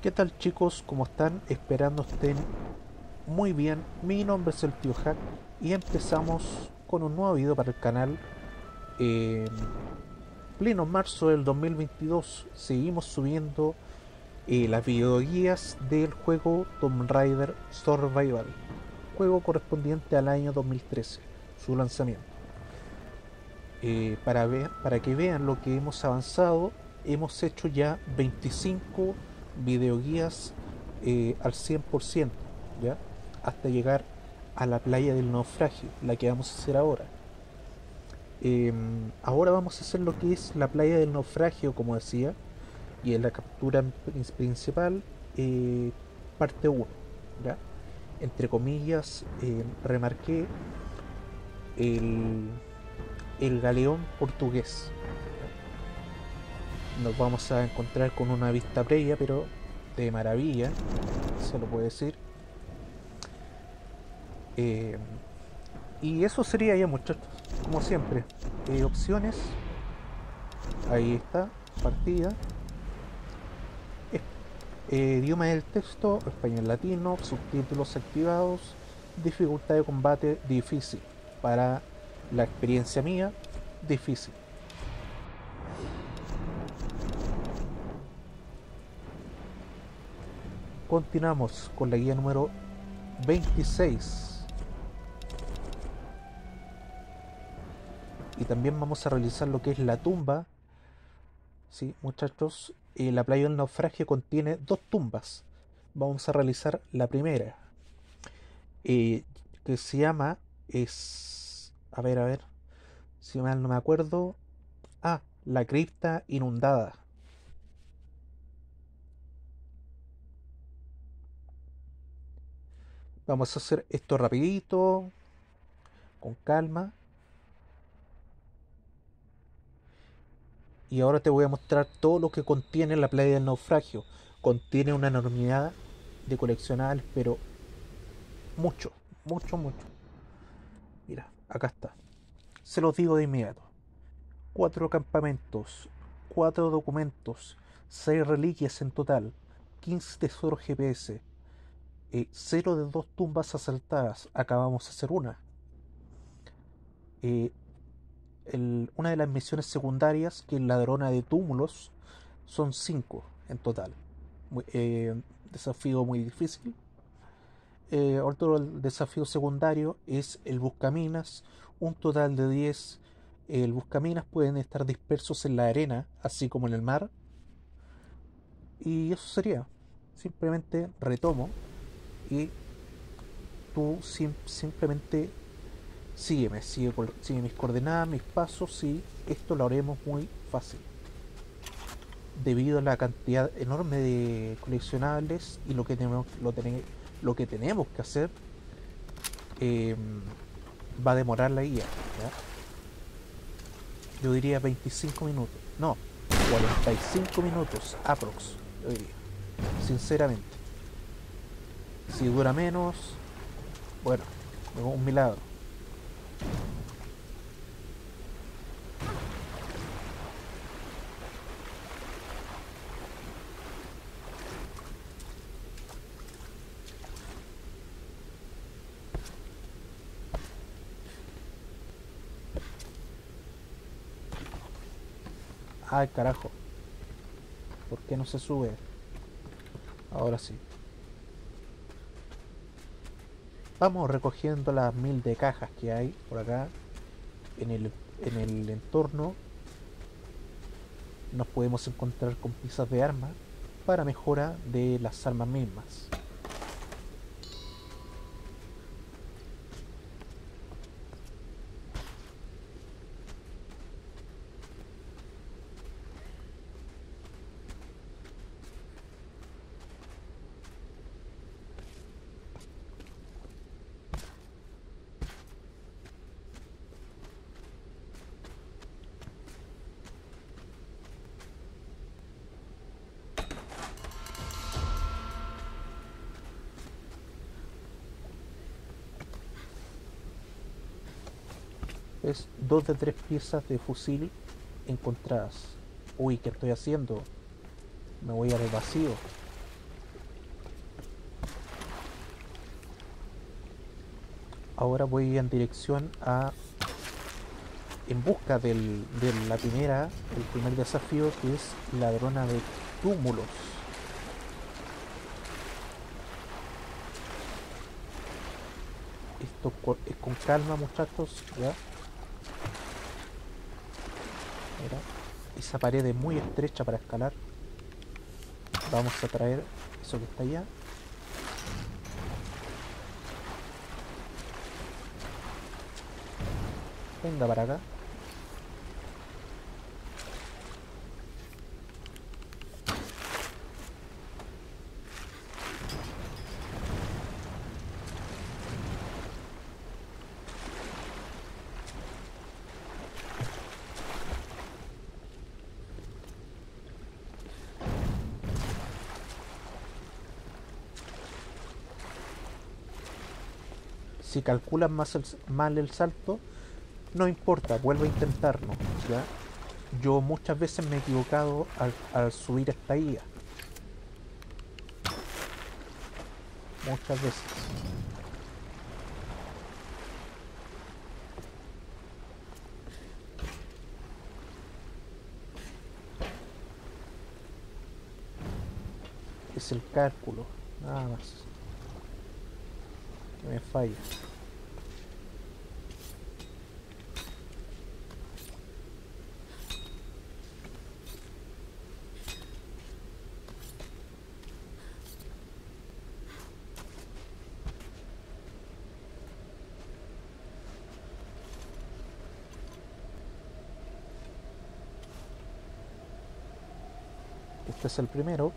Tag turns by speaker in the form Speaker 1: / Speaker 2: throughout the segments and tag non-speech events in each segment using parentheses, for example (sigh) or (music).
Speaker 1: ¿Qué tal chicos? ¿Cómo están? Esperando estén muy bien. Mi nombre es el tío Hack y empezamos con un nuevo video para el canal. En pleno marzo del 2022 seguimos subiendo eh, las videoguías del juego Tomb Raider Survival, juego correspondiente al año 2013, su lanzamiento. Eh, para, ver, para que vean lo que hemos avanzado, hemos hecho ya 25 videoguías eh, al 100%, ¿ya? Hasta llegar a la playa del naufragio, la que vamos a hacer ahora. Eh, ahora vamos a hacer lo que es la playa del naufragio, como decía, y en la captura principal, eh, parte 1, ¿ya? Entre comillas, eh, remarqué el, el galeón portugués, nos vamos a encontrar con una vista previa, pero de maravilla, se lo puede decir. Eh, y eso sería ya muchachos, como siempre. Eh, opciones, ahí está, partida. Eh, idioma del texto, español latino, subtítulos activados, dificultad de combate difícil. Para la experiencia mía, difícil. Continuamos con la guía número 26. Y también vamos a realizar lo que es la tumba. Sí, muchachos, eh, la playa del naufragio contiene dos tumbas. Vamos a realizar la primera. Eh, que se llama. Es. A ver, a ver. Si mal no me acuerdo. Ah, la cripta inundada. Vamos a hacer esto rapidito, con calma. Y ahora te voy a mostrar todo lo que contiene la playa del naufragio. Contiene una enormidad de coleccionables, pero mucho, mucho, mucho. Mira, acá está. Se los digo de inmediato. Cuatro campamentos, cuatro documentos, seis reliquias en total, 15 tesoros GPS, eh, cero de dos tumbas asaltadas, acabamos de hacer una. Eh, una de las misiones secundarias, que es ladrona de túmulos, son cinco en total. Eh, desafío muy difícil. Eh, otro desafío secundario es el buscaminas, un total de 10. El buscaminas pueden estar dispersos en la arena, así como en el mar. Y eso sería. Simplemente retomo y tú sim simplemente sígueme, sigue, mis coordenadas, mis pasos y esto lo haremos muy fácil. Debido a la cantidad enorme de coleccionables y lo que tenemos, lo, ten lo que, tenemos que hacer, eh, va a demorar la guía. Yo diría 25 minutos, no, 45 minutos aprox, yo diría, sinceramente. Si dura menos, bueno, un milagro. Ay, carajo. ¿Por qué no se sube? Ahora sí. Vamos recogiendo las mil de cajas que hay por acá en el, en el entorno. Nos podemos encontrar con piezas de arma para mejora de las armas mismas. dos de tres piezas de fusil encontradas. Uy, ¿qué estoy haciendo? Me voy al vacío. Ahora voy en dirección a... En busca del, de la primera, el primer desafío que es ladrona de túmulos. Esto con, es con calma muchachos, ya. Esa pared es muy estrecha para escalar. Vamos a traer eso que está allá. Venga para acá si calculas más el, mal el salto, no importa, vuelvo a intentarlo. ¿ya? Yo muchas veces me he equivocado al, al subir esta guía. Muchas veces. Es el cálculo, nada más. Que me falla. Este es el primero.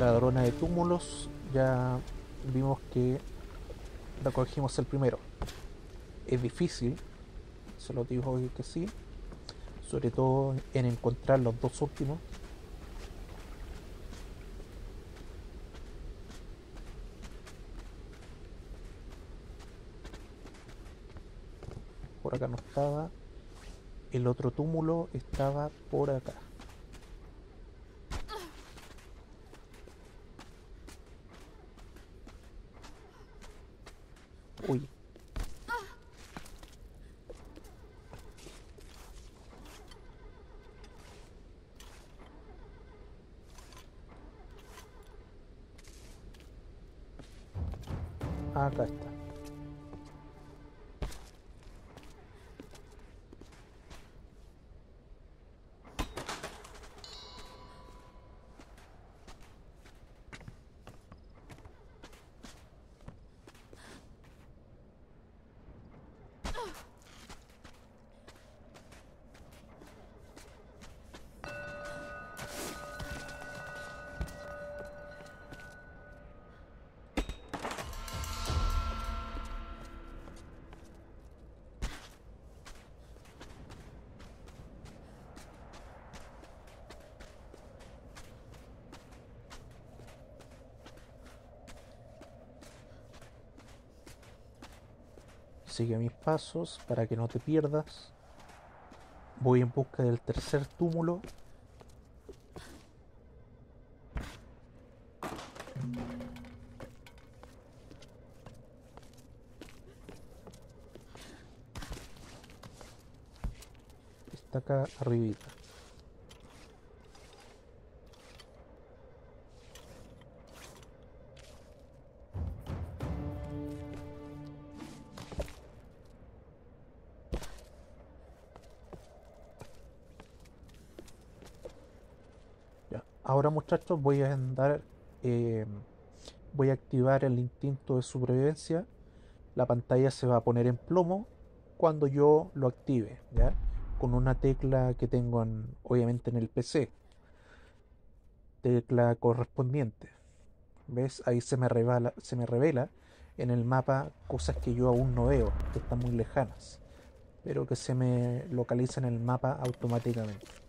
Speaker 1: Ladrona de túmulos. Ya vimos que recogimos el primero. Es difícil, se lo digo que sí. Sobre todo en encontrar los dos últimos. Por acá no estaba. El otro túmulo estaba por acá. Sigue mis pasos para que no te pierdas. Voy en busca del tercer túmulo. Está acá arribita. Ahora muchachos voy a andar, eh, voy a activar el instinto de supervivencia. La pantalla se va a poner en plomo cuando yo lo active, ¿ya? Con una tecla que tengo en, obviamente en el PC. Tecla correspondiente. ¿Ves? Ahí se me, revela, se me revela en el mapa cosas que yo aún no veo, que están muy lejanas, pero que se me localizan en el mapa automáticamente.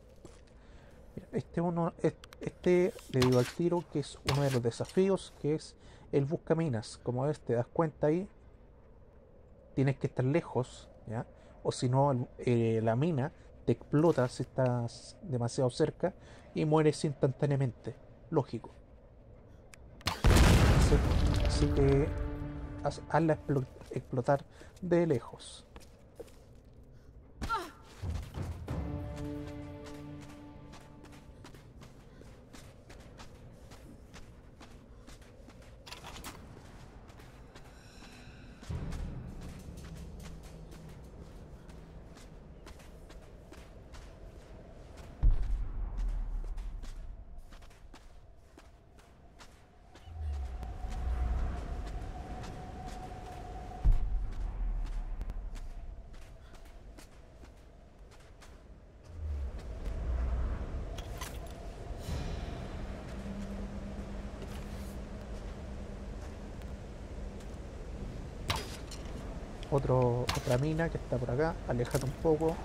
Speaker 1: Este, uno, este al tiro que es uno de los desafíos, que es el busca minas. Como ves, te das cuenta ahí, tienes que estar lejos, ¿ya? O si no, eh, la mina te explota si estás demasiado cerca y mueres instantáneamente. Lógico. Así, que haz- hazla explo- explotar de lejos. Otra mina que está por acá. Aléjate un poco.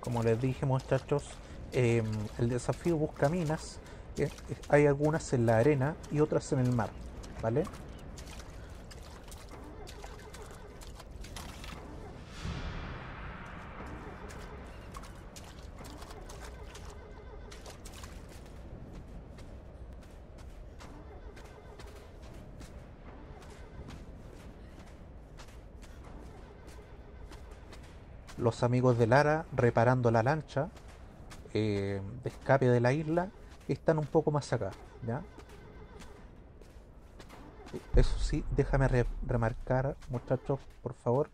Speaker 1: Como les dije muchachos, eh, el desafío busca minas. eh, eh, hay algunas en la arena y otras en el mar, ¿vale? Los amigos de Lara reparando la lancha eh, de escape de la isla están un poco más acá, ¿ya? Eso sí, déjame re- remarcar, muchachos, por favor,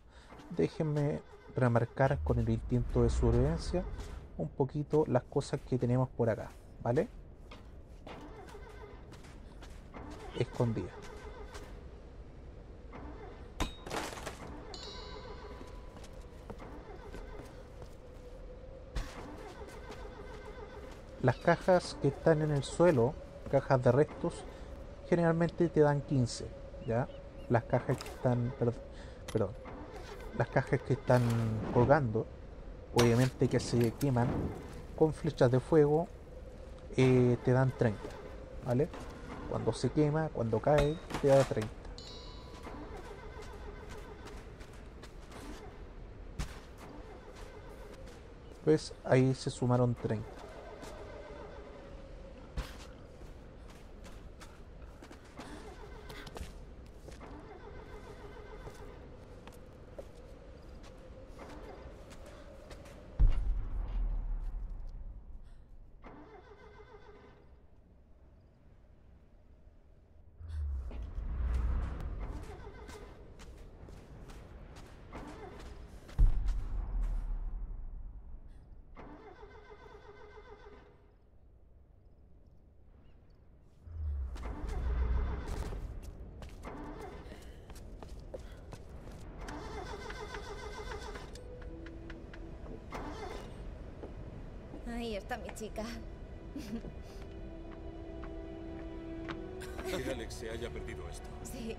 Speaker 1: déjenme remarcar con el instinto de supervivencia un poquito las cosas que tenemos por acá, ¿vale? Escondidas. Las cajas que están en el suelo, cajas de restos, generalmente te dan 15, ¿ya? Las cajas que están, perdón, las cajas que están colgando, obviamente que se queman con flechas de fuego, eh, te dan 30, ¿vale? Cuando se quema, cuando cae, te da 30. Pues ahí se sumaron 30.
Speaker 2: Ahí está mi chica.
Speaker 3: Que Alex se haya perdido esto.
Speaker 2: Sí.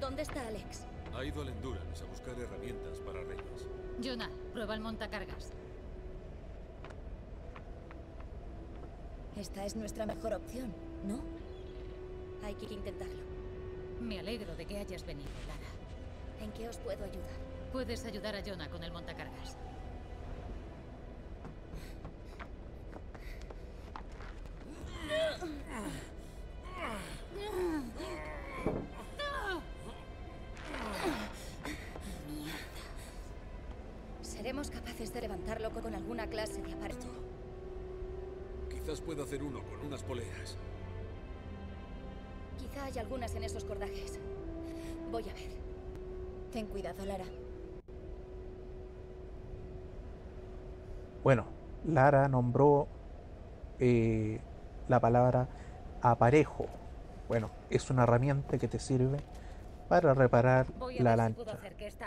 Speaker 2: ¿Dónde está Alex?
Speaker 3: Ha ido al Endurance a buscar herramientas para Reyes.
Speaker 4: Jonah, prueba el montacargas.
Speaker 2: Esta es nuestra mejor opción, ¿no? Hay que intentarlo.
Speaker 4: Me alegro de que hayas venido, Lara.
Speaker 2: ¿En qué os puedo ayudar?
Speaker 4: Puedes ayudar a Jonah con el montacargas.
Speaker 2: Lara
Speaker 1: nombró eh, la palabra aparejo. Bueno, es una herramienta que te sirve para reparar la lancha.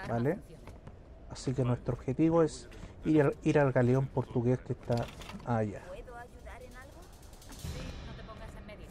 Speaker 1: ¿vale? Así que nuestro objetivo es ir, al- ir al galeón portugués que está allá.
Speaker 2: ¿Puedo ayudar en algo?
Speaker 4: Sí, no te pongas en medio.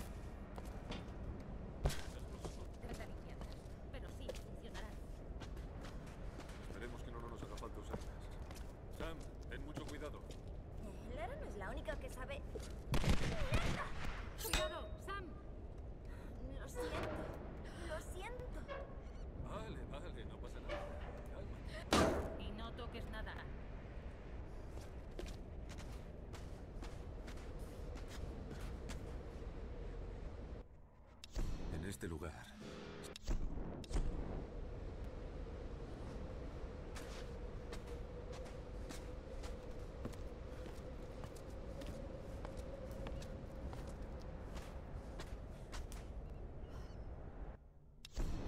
Speaker 3: Este lugar.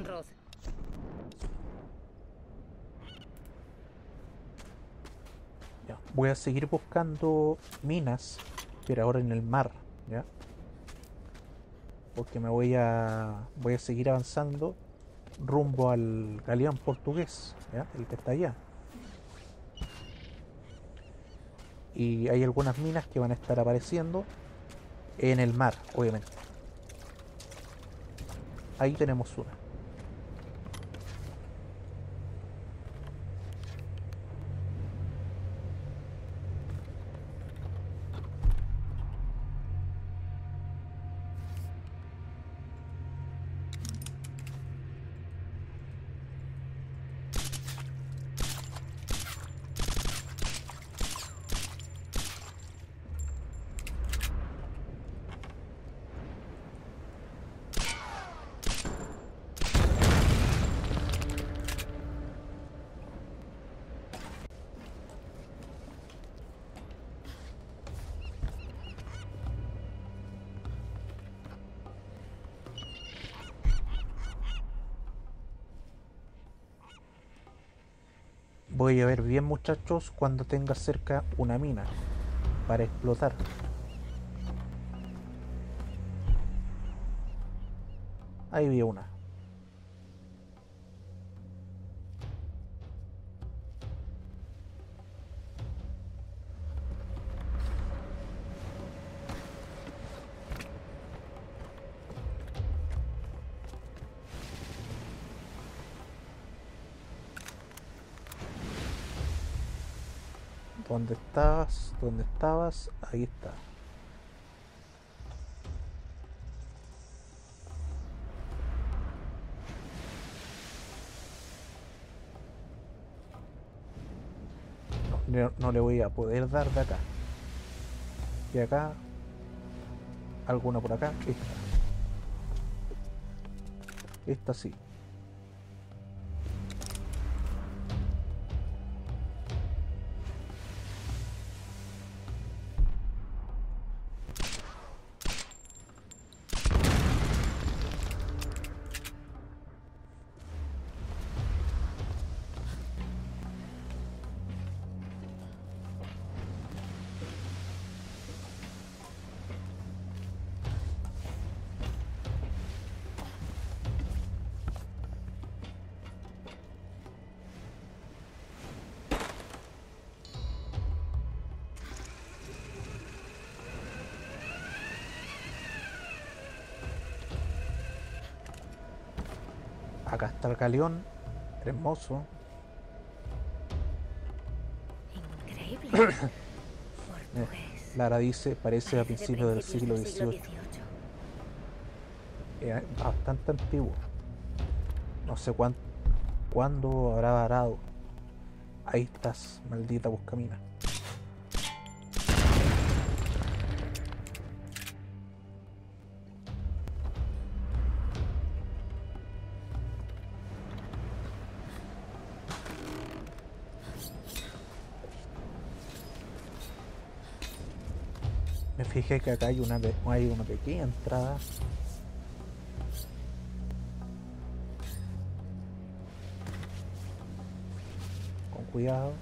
Speaker 4: Roth,
Speaker 1: Ya, Voy a seguir buscando minas, pero ahora en el mar, ¿ya? Porque me voy a voy a seguir avanzando rumbo al galeón portugués. El que está allá. Y hay algunas minas que van a estar apareciendo en el mar, obviamente. Ahí tenemos una. Voy a ver bien muchachos cuando tenga cerca una mina para explotar. Ahí vi una. Estabas? ¿Dónde estabas? Ahí está. No, no- no le voy a poder dar de acá. Y acá. Alguna por acá. Esta. Esta sí. Acá está el galeón. Hermoso.
Speaker 2: Increíble. (coughs)
Speaker 1: Eh,
Speaker 2: Portugués.
Speaker 1: Lara dice, parece a principios del siglo. XVIII. Eh, bastante antiguo. No sé cuán, cuándo habrá varado. Ahí estás, maldita buscamina. Que acá hay una, hay una pequeña entrada. Con cuidado.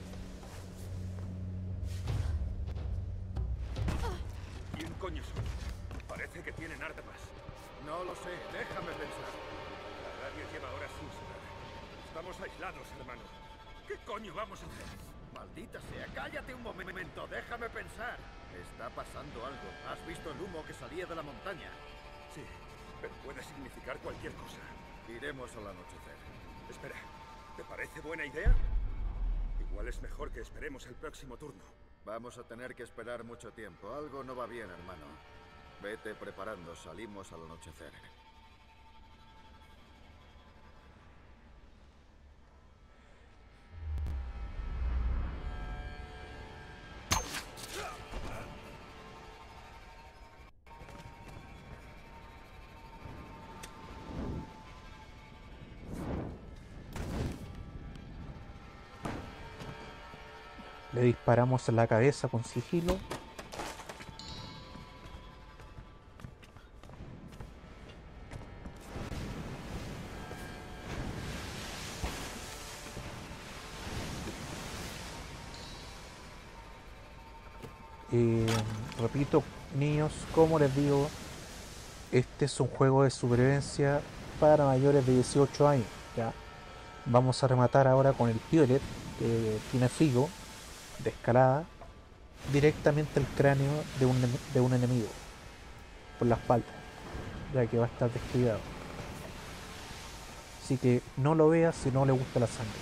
Speaker 3: Esperemos el próximo turno.
Speaker 5: Vamos a tener que esperar mucho tiempo. Algo no va bien, hermano. Vete preparando, salimos al anochecer.
Speaker 1: Le disparamos en la cabeza con sigilo. Repito, niños, como les digo, este es un juego de supervivencia para mayores de 18 años. ¿ya? Vamos a rematar ahora con el Piolet, que tiene figo de escalada, directamente el cráneo de un, de un enemigo, por la espalda, ya que va a estar descuidado. Así que no lo veas si no le gusta la sangre.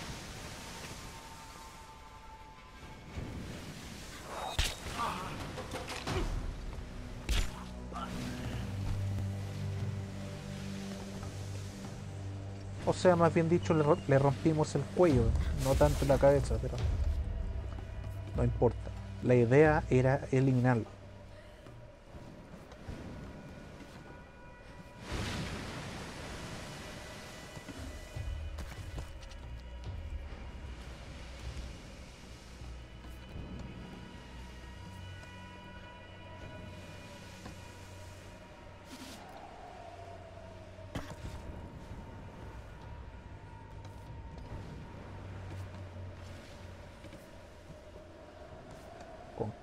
Speaker 1: O sea, más bien dicho, le rompimos el cuello, no tanto la cabeza, pero no importa. La idea era eliminarlo.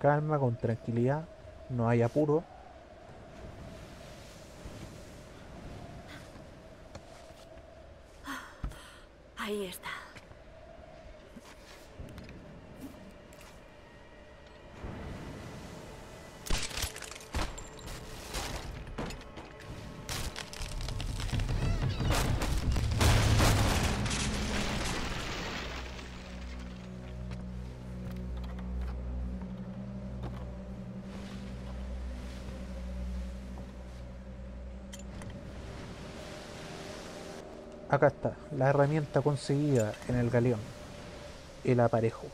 Speaker 1: Calma, con tranquilidad, no hay apuro. Acá está, la herramienta conseguida en el galeón. El aparejo.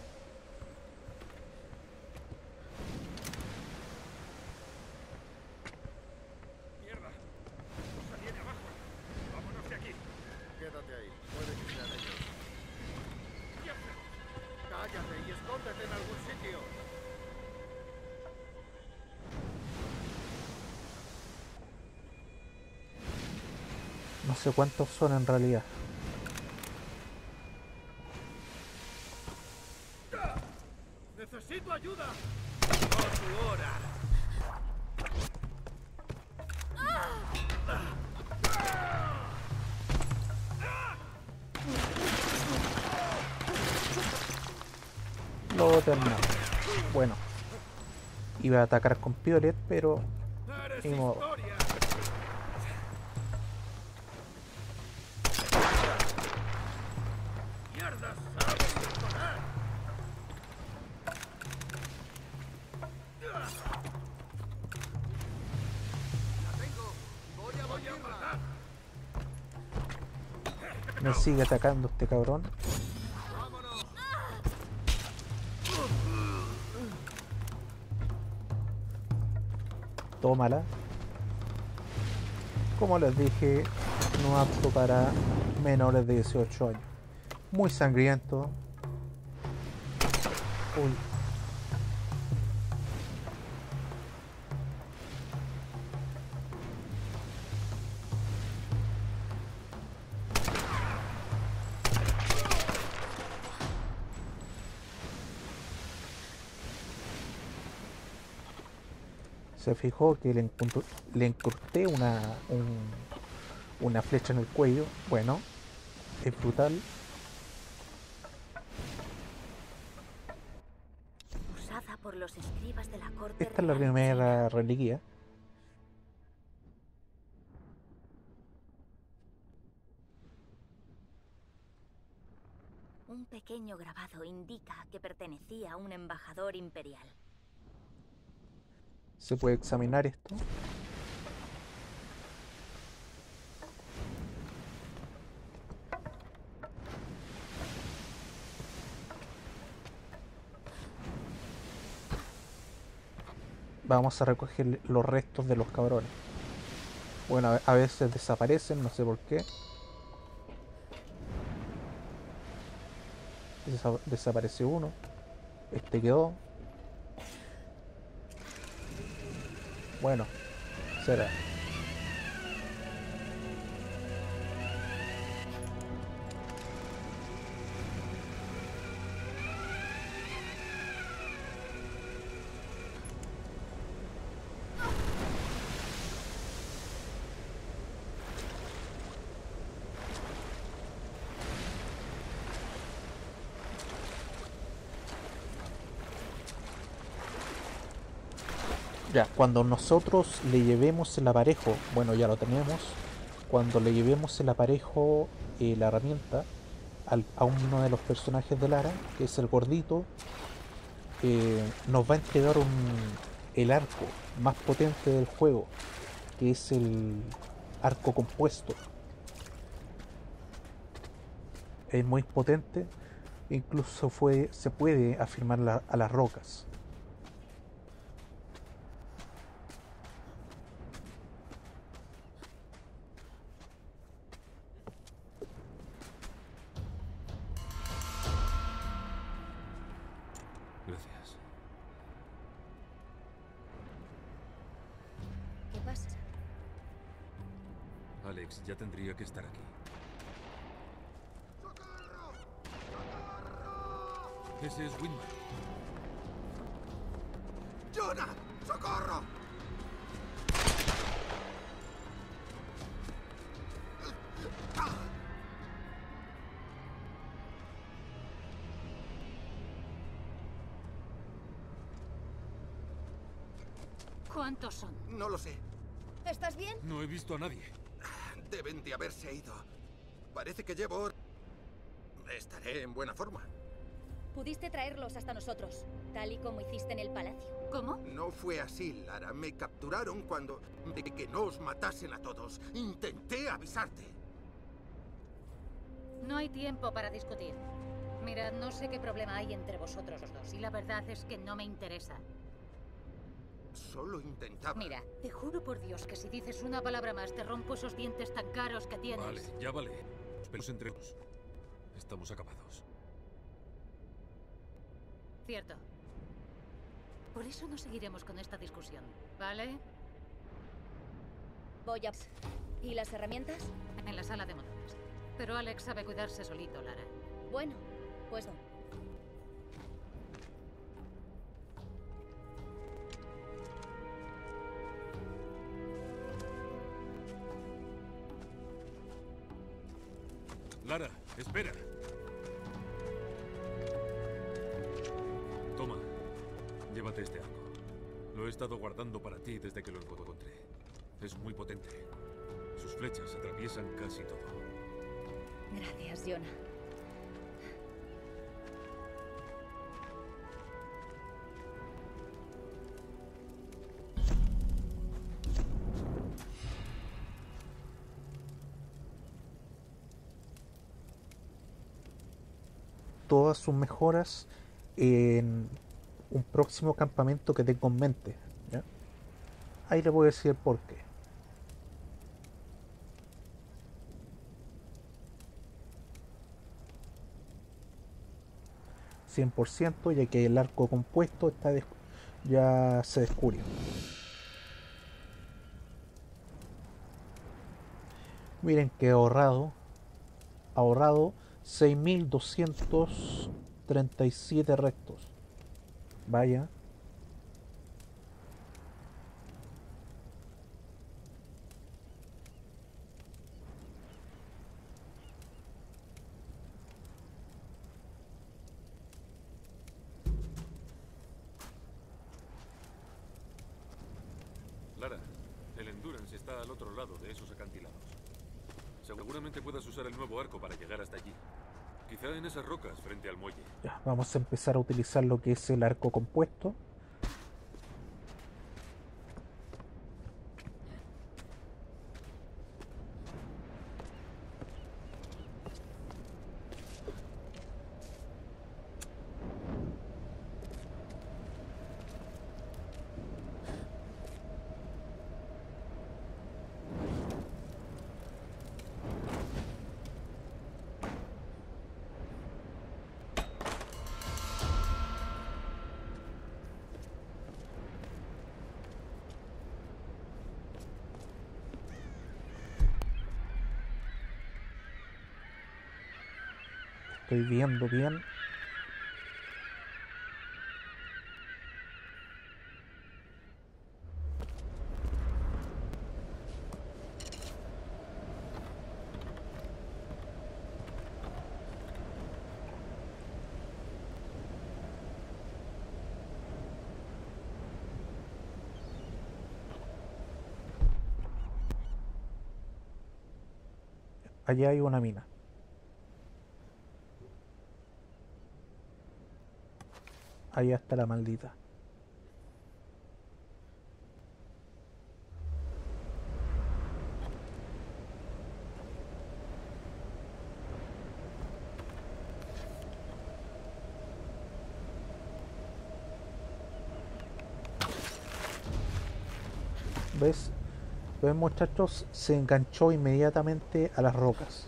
Speaker 1: Cuántos son en realidad.
Speaker 5: ¡Necesito ayuda!
Speaker 1: Lo terminamos. Bueno. Iba a atacar con Piolet, pero
Speaker 5: ¡Eres
Speaker 1: Ni modo. Sigue atacando este cabrón. Tómala. Como les dije, no apto para menores de 18 años. Muy sangriento. Uy. Se fijó que le, encurté una, un- una flecha en el cuello. Bueno, es brutal.
Speaker 2: Usada por los escribas de la corte
Speaker 1: Esta es la primera reliquia.
Speaker 2: Un pequeño grabado indica que pertenecía a un embajador imperial.
Speaker 1: Se puede examinar esto. Vamos a recoger los restos de los cabrones. Bueno, a- veces desaparecen, no sé por qué. Desa- desapareció uno. Este quedó. Bueno, será. Cuando nosotros le llevemos el aparejo, bueno ya lo tenemos, cuando le llevemos el aparejo, eh, la herramienta, al- a uno de los personajes de Lara, que es el gordito, eh, nos va a entregar un, el arco más potente del juego, que es el arco compuesto. Es muy potente, incluso fue, se puede afirmar a las rocas.
Speaker 2: Nosotros, tal y como hiciste en el palacio.
Speaker 4: ¿Cómo?
Speaker 5: No fue así, Lara. Me capturaron cuando... De que no os matasen a todos. Intenté avisarte.
Speaker 4: No hay tiempo para discutir. Mira, no sé qué problema hay entre vosotros los dos, y la verdad es que no me interesa.
Speaker 5: Solo intentaba...
Speaker 4: Mira, te juro por Dios que si dices una palabra más te rompo esos dientes tan caros que tienes.
Speaker 6: Vale, ya vale. Los pelos entre nos. Estamos acabados.
Speaker 4: Cierto. Por eso no seguiremos con esta discusión, ¿vale?
Speaker 2: Voy a... ¿Y las herramientas?
Speaker 4: En la sala de motores. Pero Alex sabe cuidarse solito, Lara.
Speaker 2: Bueno, pues no.
Speaker 6: Lara, espera. Llévate este arco. Lo he estado guardando para ti desde que lo encontré. Es muy potente. Sus flechas atraviesan casi todo.
Speaker 2: Gracias, Jonah.
Speaker 1: todas sus mejoras en un próximo campamento que tengo en mente. Ahí le voy a decir por qué. ...100% ya que el arco compuesto está des- ya se descubrió. Miren que ahorrado, ahorrado 6.237 rectos. Vaya.
Speaker 6: Lara, el Endurance está al otro lado de esos acantilados. Seguramente puedas usar el nuevo arco para llegar hasta allí. Quizá en esas rocas frente al muelle.
Speaker 1: Ya, vamos a empezar a utilizar lo que es el arco compuesto. Estoy viendo bien. Allá hay una mina. Allá está la maldita. ¿Ves? ¿Ves muchachos? Se enganchó inmediatamente a las rocas.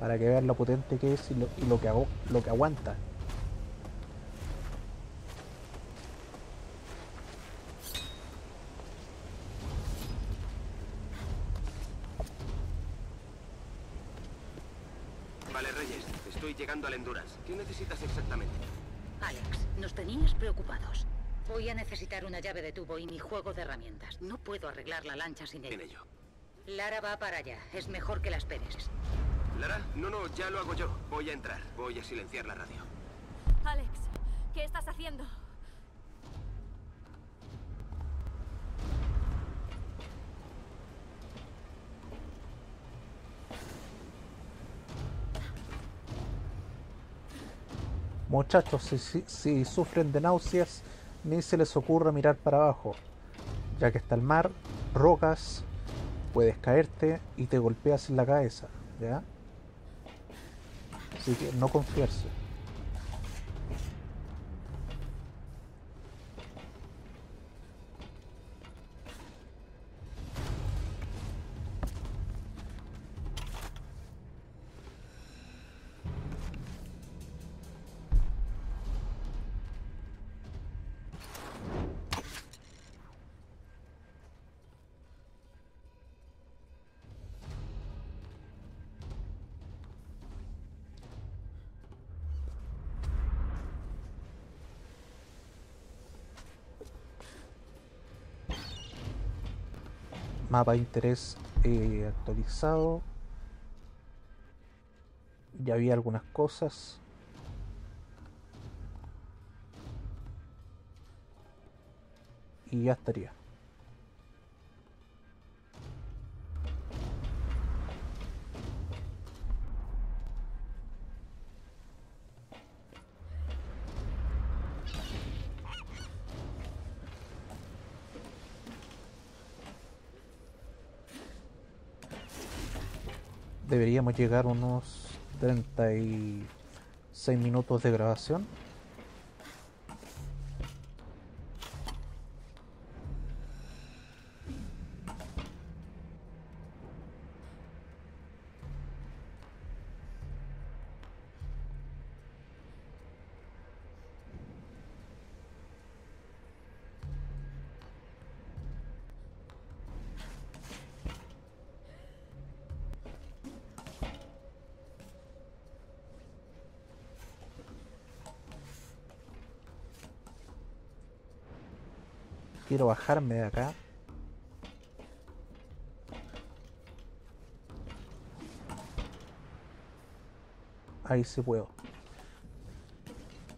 Speaker 1: Para que vean lo potente que es y lo, y lo lo que aguanta.
Speaker 7: Vale, Reyes, estoy llegando al Endurance. ¿Qué necesitas exactamente?
Speaker 4: Alex, nos tenías preocupados. Voy a necesitar una llave de tubo y mi juego de herramientas. No puedo arreglar la lancha sin
Speaker 7: En
Speaker 4: ello.
Speaker 7: ello.
Speaker 4: Lara va para allá. Es mejor que la esperes.
Speaker 7: ¿Lara? No, no, ya lo hago yo. Voy a entrar. Voy a silenciar la radio.
Speaker 2: Alex, ¿qué estás haciendo?
Speaker 1: Muchachos, si, si- si sufren de náuseas, ni se les ocurra mirar para abajo, ya que está el mar, rocas, puedes caerte y te golpeas en la cabeza, ¿ya? Así que no confiarse. Mapa de interés eh, actualizado. Ya había algunas cosas. Y ya estaría. Llegar unos 36 minutos de grabación. Quiero bajarme de acá. Ahí sí puedo.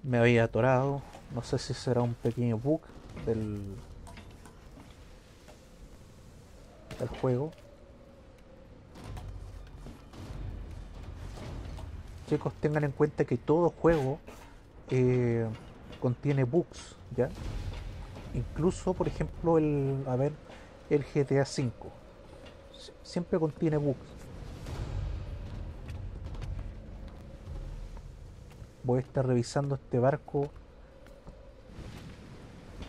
Speaker 1: Me había atorado. No sé si será un pequeño bug del, del juego. Chicos, tengan en cuenta que todo juego eh, contiene bugs, ¿ya? Incluso, por ejemplo, el, a ver, el GTA V si- siempre contiene bugs. Voy a estar revisando este barco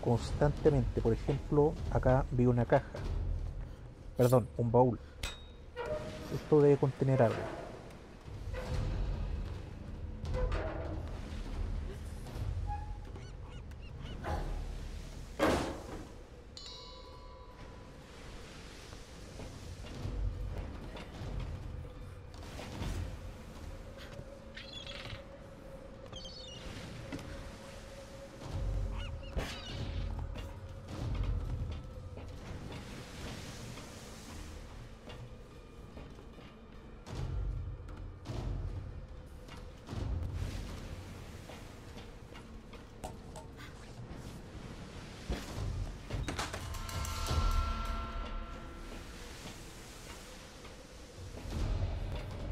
Speaker 1: constantemente. Por ejemplo, acá vi una caja. Perdón, un baúl. Esto debe contener algo.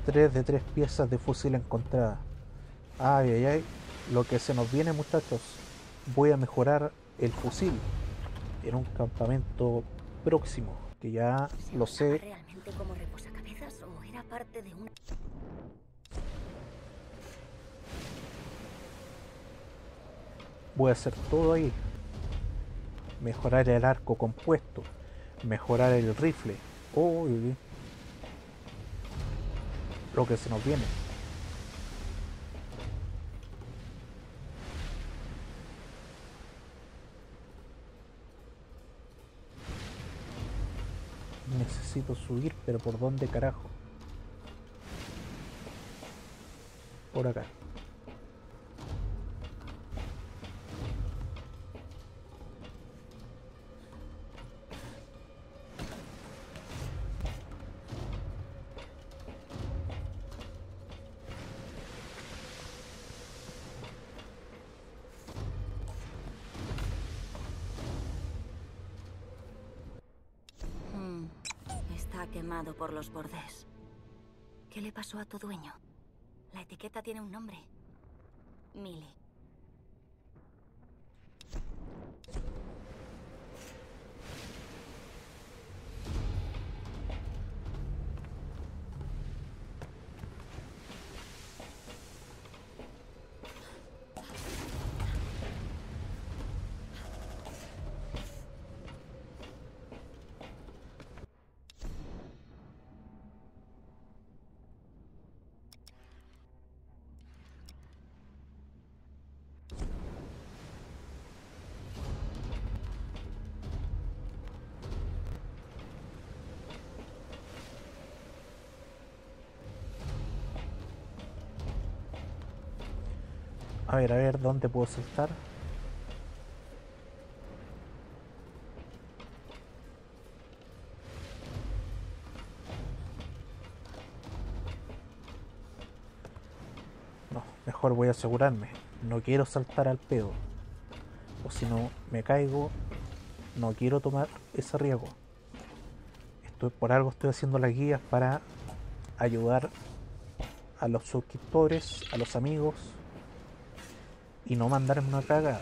Speaker 1: 3 de 3 piezas de fusil encontradas. Ay, ay, ay. Lo que se nos viene, muchachos. Voy a mejorar el fusil en un campamento próximo. Que ya
Speaker 8: ¿Se
Speaker 1: lo sé.
Speaker 8: realmente como reposacabezas o era parte de una...
Speaker 1: Voy a hacer todo ahí. Mejorar el arco compuesto. Mejorar el rifle. Uy, lo que se nos viene. Necesito subir, pero ¿por dónde carajo? Por acá.
Speaker 8: Por los bordes. ¿Qué le pasó a tu dueño? La etiqueta tiene un nombre. Millie. A ver, a ver, ¿dónde puedo saltar? No, mejor voy a asegurarme. No quiero saltar al pedo. O si no me caigo, no quiero tomar ese riesgo. Estoy, por algo estoy haciendo las guías para ayudar a los suscriptores, a los amigos y no mandarme una cagada.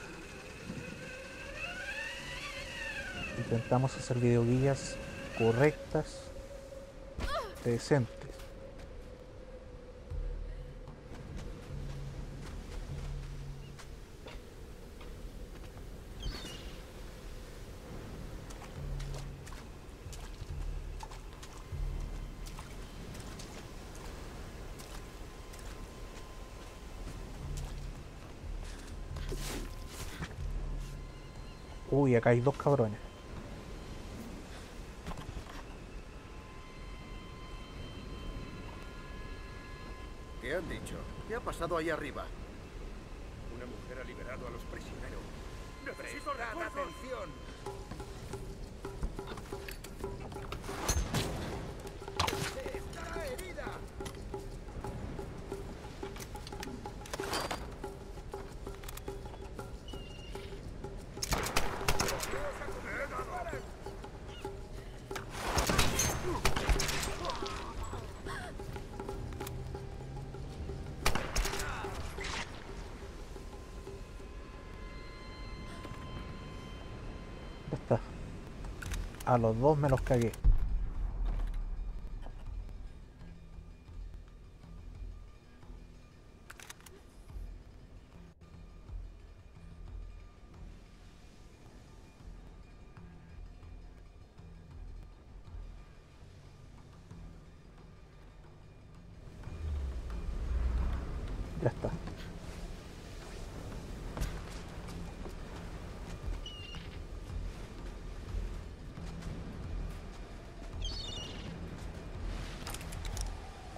Speaker 8: Intentamos hacer videoguías correctas, decentes. Uy, acá hay dos cabrones.
Speaker 9: ¿Qué han dicho? ¿Qué ha pasado ahí arriba?
Speaker 3: Una mujer ha liberado a los prisioneros. ¡Necesito
Speaker 9: atención!
Speaker 1: A los dos me los cagué.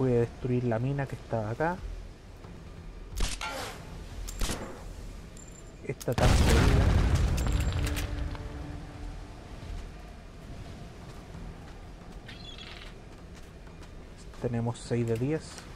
Speaker 1: A destruir la mina que estaba acá. Esta está destruida. Tenemos 6 de 10.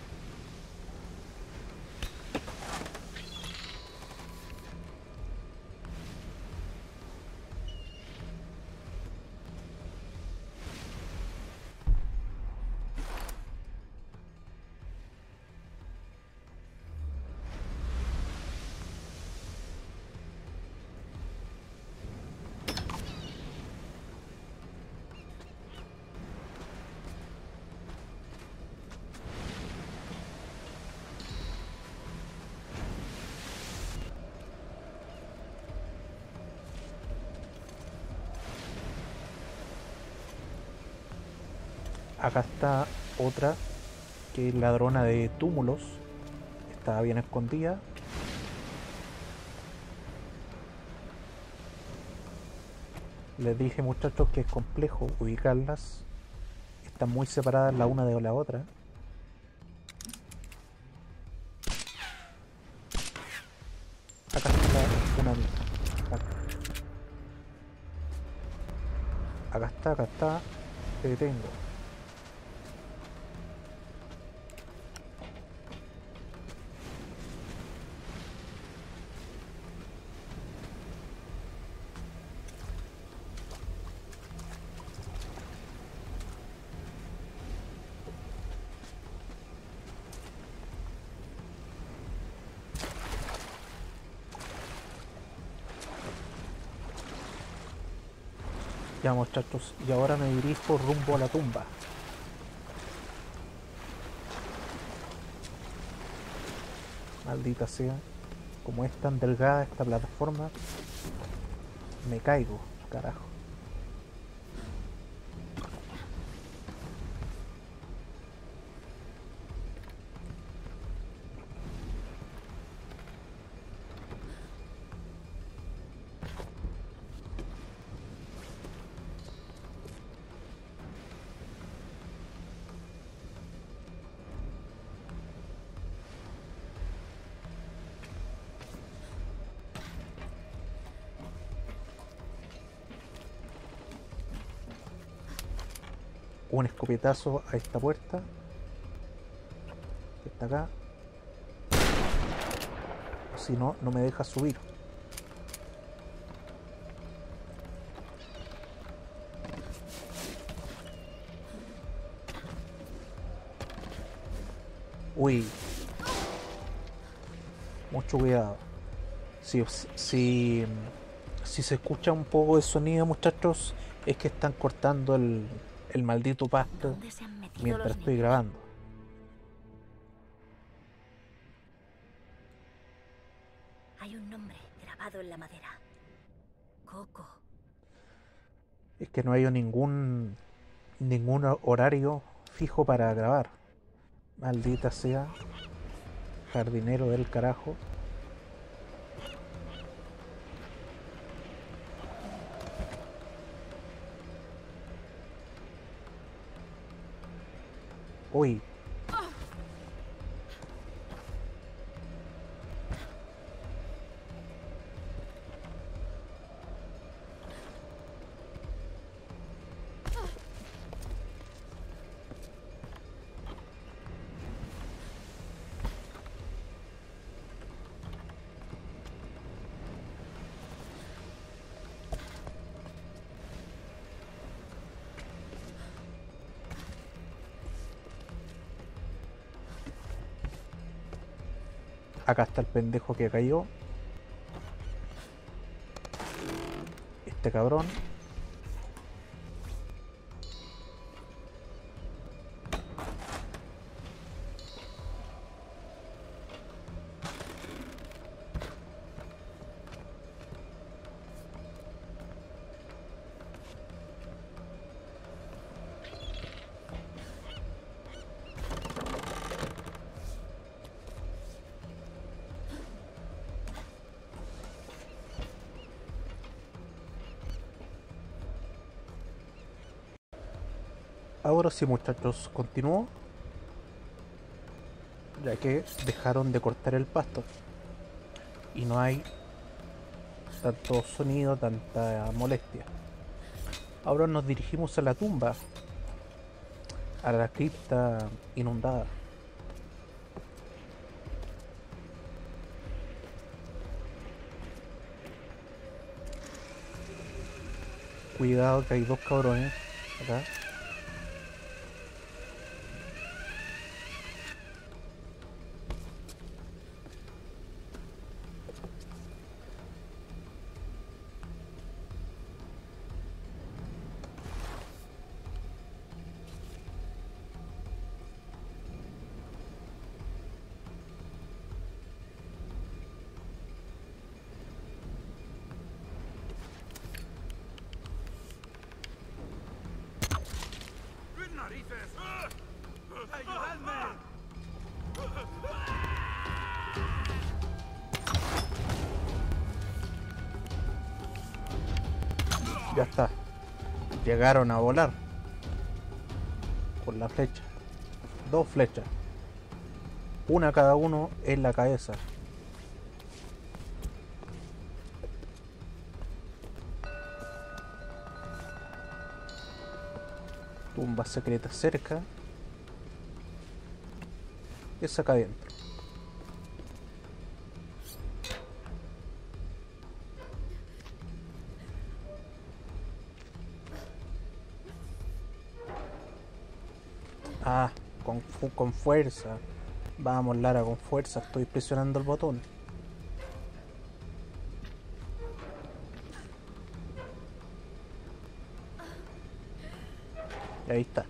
Speaker 1: Acá está otra que es ladrona de túmulos. Estaba bien escondida. Les dije muchachos que es complejo ubicarlas. Están muy separadas la una de la otra. Acá está una acá. acá está, acá está. Te detengo. Y ahora me dirijo rumbo a la tumba. Maldita sea, como es tan delgada esta plataforma, me caigo, carajo. Escopetazo a esta puerta. Que está acá si no no me deja subir. Uy. Mucho cuidado. Si, si, si se escucha un poco de sonido muchachos es que están cortando el, el maldito pasto mientras estoy grabando.
Speaker 8: Hay un nombre grabado en la madera. Coco.
Speaker 1: Es que no hay ningún ningún horario fijo para grabar. Maldita sea. Jardinero del carajo. Uy. Acá está el pendejo que cayó. Este cabrón. Ahora sí muchachos, continúo. Ya que dejaron de cortar el pasto. Y no hay tanto sonido, tanta molestia. Ahora nos dirigimos a la tumba. A la cripta inundada. Cuidado que hay dos cabrones acá. Llegaron a volar. Con la flecha. Dos flechas. Una cada uno en la cabeza. Tumba secreta cerca. Es acá adentro. Ah, con, con fuerza. Vamos, Lara, con fuerza. Estoy presionando el botón. Ahí está.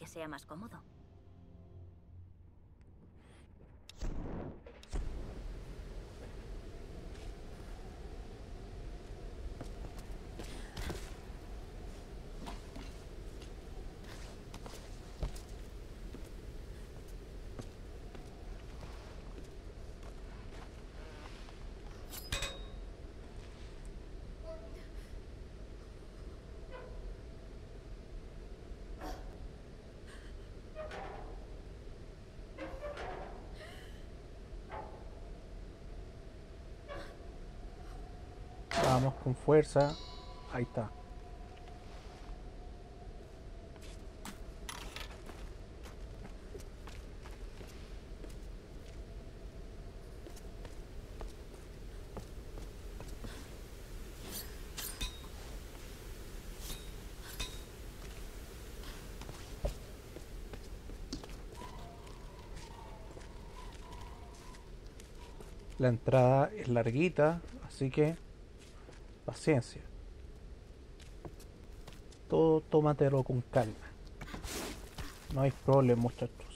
Speaker 8: Que sea más cómodo.
Speaker 1: Vamos con fuerza. Ahí está. La entrada es larguita, así que paciencia. Todo tómatelo con calma. No hay problema, muchachos.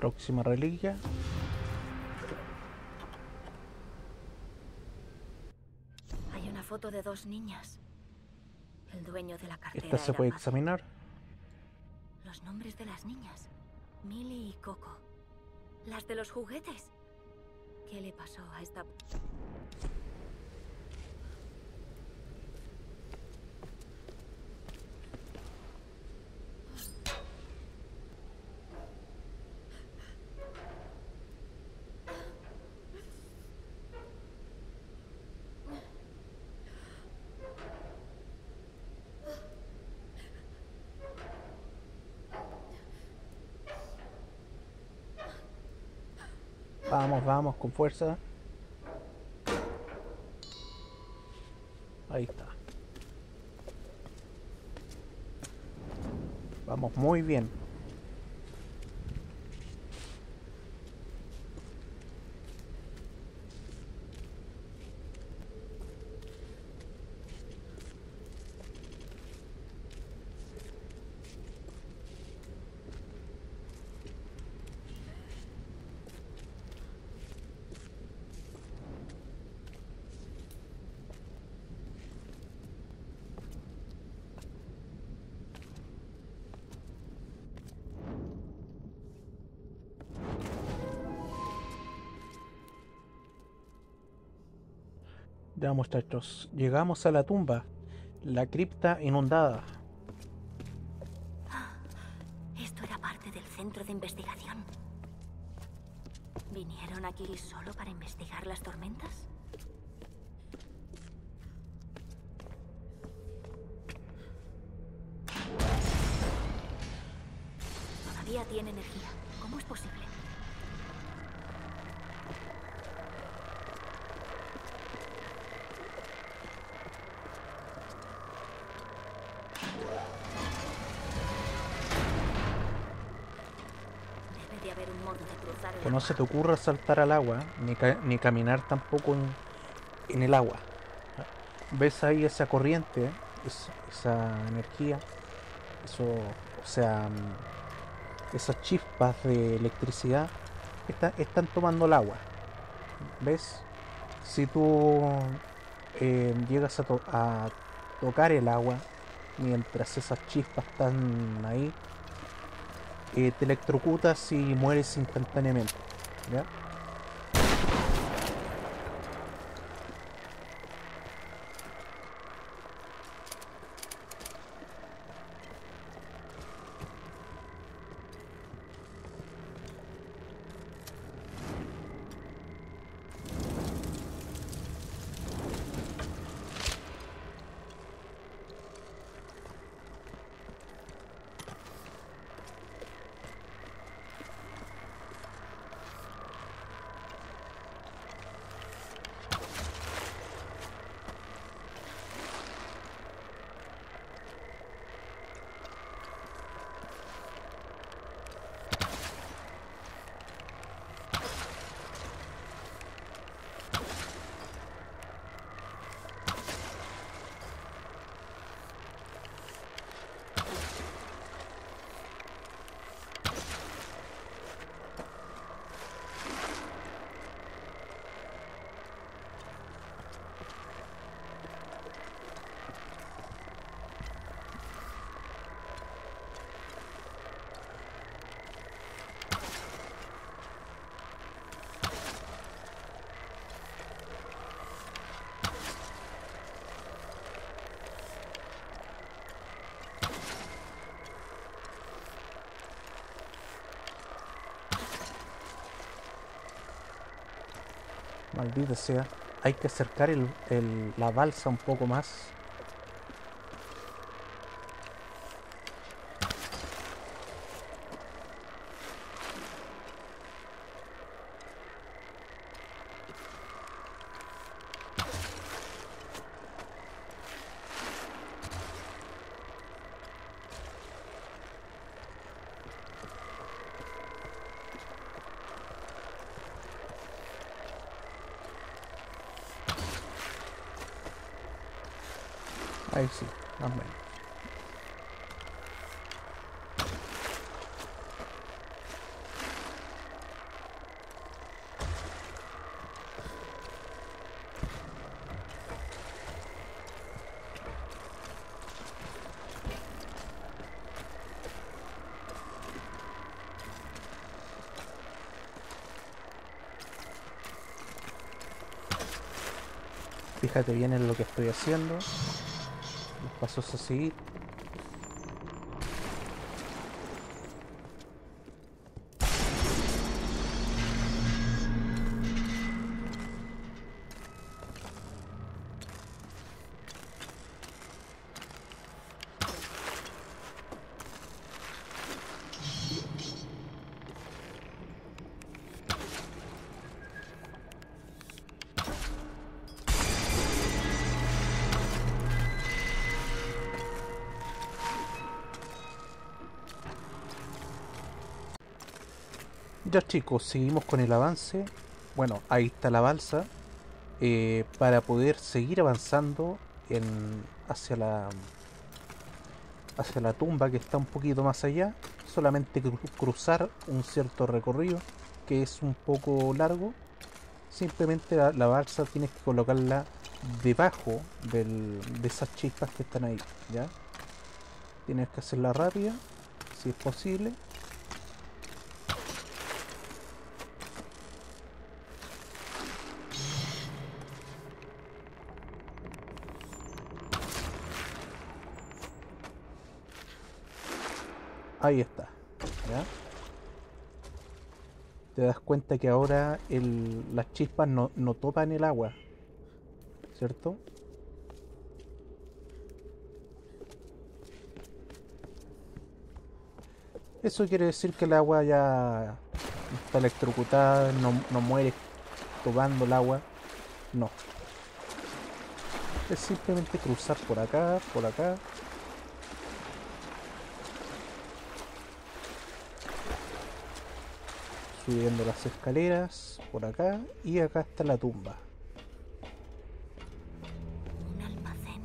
Speaker 1: Próxima reliquia.
Speaker 8: Hay una foto de dos niñas. El dueño de la cartera.
Speaker 1: Esta se puede examinar.
Speaker 8: Los nombres de las niñas. Millie y Coco. Las de los juguetes. ¿Qué le pasó a esta...
Speaker 1: Vamos, vamos, con fuerza. Ahí está. Vamos muy bien. Ya muchachos, llegamos a la tumba. La cripta inundada.
Speaker 8: Esto era parte del centro de investigación. ¿Vinieron aquí solo para investigar las tormentas?
Speaker 1: Se te ocurra saltar al agua, ni, ca- ni caminar tampoco en, el agua. ¿Ves ahí esa corriente, es- esa energía? Eso, o sea, mm, esas chispas de electricidad está- están tomando el agua. ¿Ves? Si tú eh, llegas a, to- a tocar el agua mientras esas chispas están ahí, eh, te electrocutas y mueres instantáneamente. ¿Ya? Maldita sea. Hay que acercar el- la balsa un poco más. Ahí sí, más o menos. Fíjate bien en lo que estoy haciendo. Los pasos a seguir. Chicos, seguimos con el avance. Bueno, ahí está la balsa. eh, para poder seguir avanzando en, hacia la hacia la tumba que está un poquito más allá. Solamente cru- cruzar un cierto recorrido que es un poco largo. Simplemente la, la balsa tienes que colocarla debajo del- de esas chispas que están ahí. ¿Ya? Tienes que hacerla rápida, si es posible. Ahí está. ¿ya? Te das cuenta que ahora las chispas no, no topan el agua. ¿Cierto? Eso quiere decir que el agua ya está electrocutada, no, no muere tomando el agua. No. Es simplemente cruzar por acá, por acá. Subiendo las escaleras por acá y acá está la tumba.
Speaker 8: Un almacén.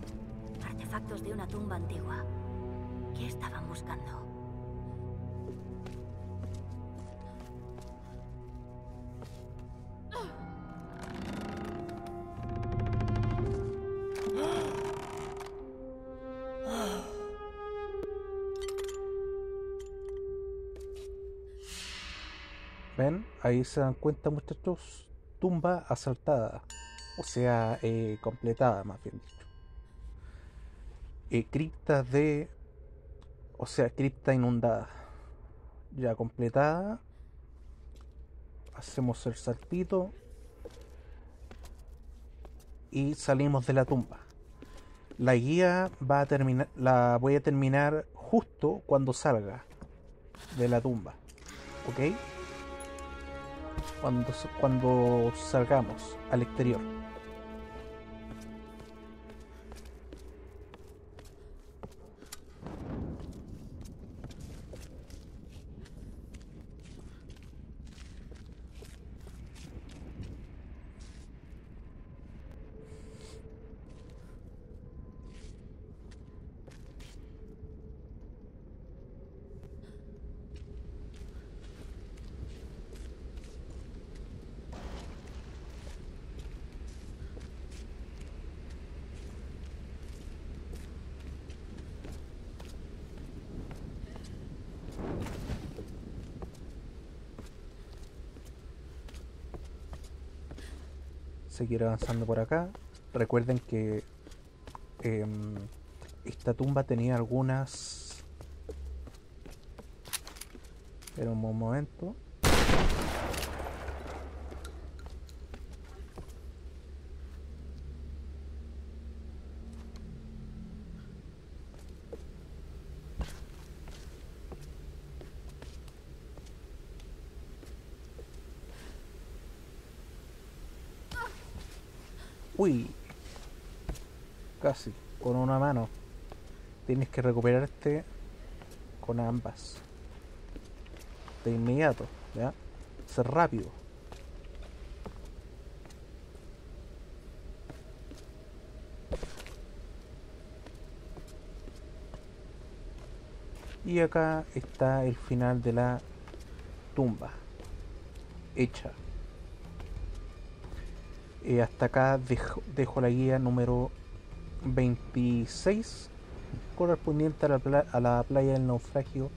Speaker 8: Artefactos de una tumba antigua. ¿Qué estaban buscando?
Speaker 1: Se dan cuenta muchachos. Tumba asaltada. O sea, eh, completada más bien dicho. Eh, cripta de... O sea, cripta inundada. Ya completada. Hacemos el saltito. Y salimos de la tumba. La guía va a terminar, la voy a terminar justo cuando salga de la tumba. ¿Ok? Cuando, cuando salgamos al exterior. Seguir avanzando por acá. Recuerden que em, esta tumba tenía algunas... Espera un momento. Uy. Casi. Con una mano. Tienes que recuperarte con ambas. De inmediato. ¿Ya? Ser rápido. Y acá está el final de la tumba. Hecha. Eh, hasta acá dejo, la guía número 26 correspondiente a la, a la, playa del naufragio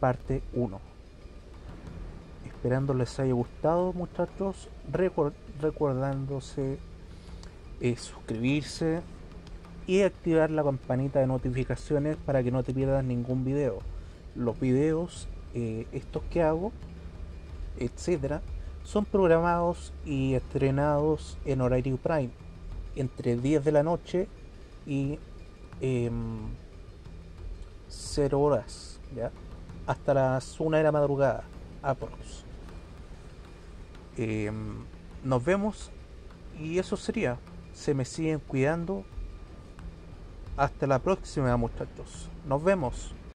Speaker 1: parte 1 esperando les haya gustado muchachos record, recordándose eh, suscribirse y activar la campanita de notificaciones para que no te pierdas ningún video. Los videos eh, estos que hago etcétera son programados y estrenados en horario prime entre 10 de la noche y eh, 0 horas ¿ya? hasta las 1 de la madrugada aprox. Eh, nos vemos y eso sería. Se me siguen cuidando. Hasta la próxima muchachos. Nos vemos